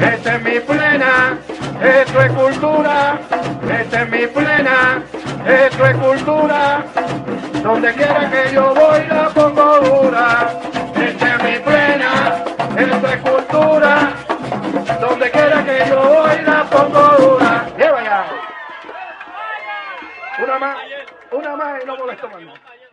Esta es mi plena, esto es cultura. Esta es mi plena, esto es cultura. Donde quiera que yo voy la pongo dura. Esta es mi plena, esto es cultura. Donde quiera que yo voy la pongo dura. Lleva ya. Una más, una más y no molesto más.